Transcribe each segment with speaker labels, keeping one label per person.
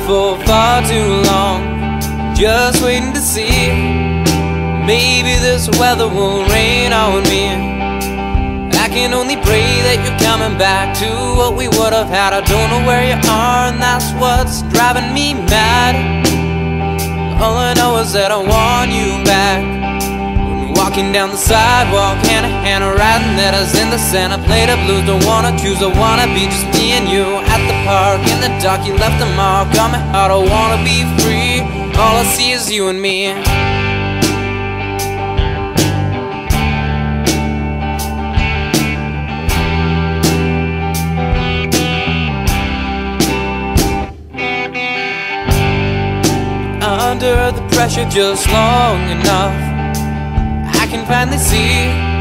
Speaker 1: for far too long, just waiting to see. Maybe this weather will rain on me. I can only pray that you're coming back to what we would have had. I don't know where you are, and that's what's driving me mad. All I know is that I want you back. When Walking down the sidewalk, hand, riding letters in the sand. I play the blues, don't wanna choose, I wanna be just me and you. At the park, in the dark, you left a mark on my heart. I wanna be free, all I see is you and me. Under the pressure just long enough I can finally see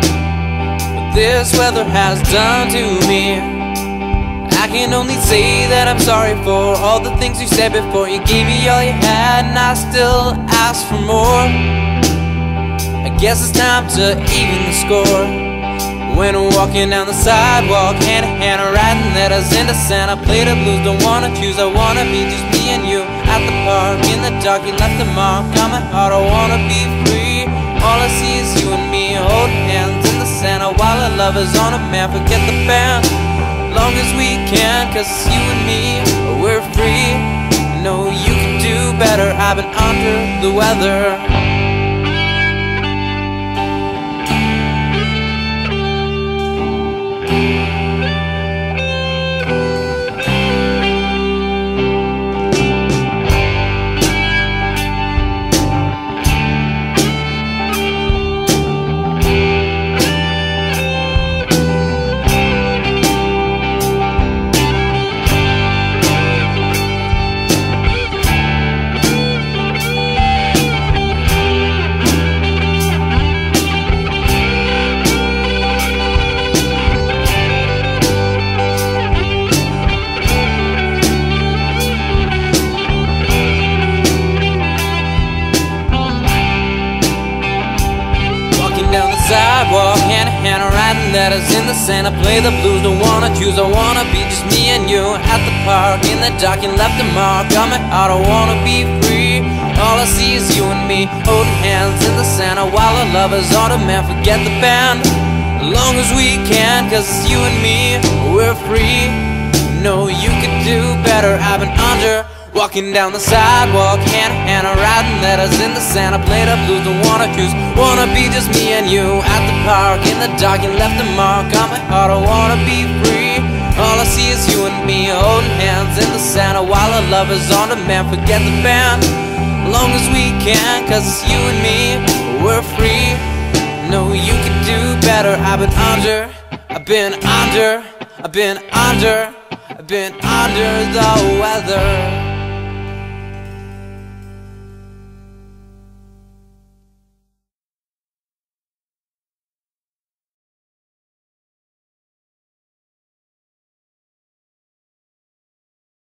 Speaker 1: this weather has done to me. I can only say that I'm sorry for all the things you said before. You gave me all you had, and I still ask for more. I guess it's time to even the score. When I'm walking down the sidewalk, hand in hand, writing letters into Santa, play the blues, don't wanna choose, I wanna be just me and you. At the park, in the dark, you left a mark on my heart, I wanna be free. All I see is you and me holding While our love is on a man, forget the band Long as we can, cause you and me We're free, know you can do better I've been under the weather sidewalk, hand in hand, writing letters in the sand. I play the blues, don't wanna choose, I wanna be just me and you. At the park, in the dark, and left a mark on my heart. I wanna be free. All I see is you and me, holding hands in the sand. While our love is on man, forget the band. As long as we can, cause it's you and me, we're free. No, you could do better. I've been under. Walking down the sidewalk, hand in hand, writing letters in the sand. I played up blues, don't wanna choose, wanna be just me and you. At the in the dark, you left a mark on my heart. I wanna be free. All I see is you and me holding hands in the sand. While our love is on demand, forget the band. Long as we can, cause it's you and me, we're free. No, you can do better. I've been under, I've been under, I've been under, I've been under the